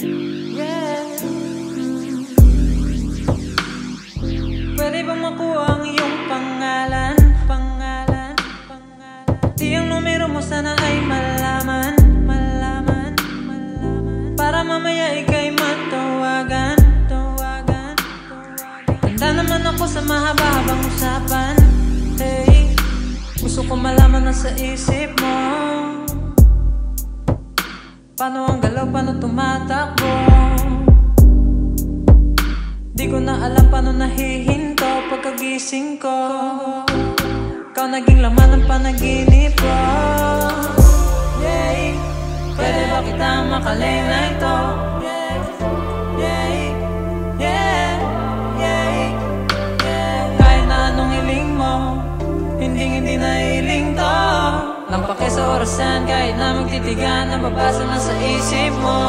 Yeah. Pwede ba makuha ang iyong pangalan? Pangalan, pangalan. Di ang numero mo sana ay malaman Malaman, malaman. Para mamaya ikay matawagan Tawagan, tawagan. Handa naman ako sa mahaba-habang usapan. Hey, gusto ko malaman na sa isip mo Paano ang galaw, paano tumatakbo? Di ko na alam paano nahihinto pagkagising ko. Ikaw naging laman ng panaginip ko. Yeah, pwede ba kita makalena ito? Yeah, yeah, yeah, yeah Kahit na anong hiling mo, hindi hindi na hiling to orasan kahit na magtitigan Nababasa na sa isip mo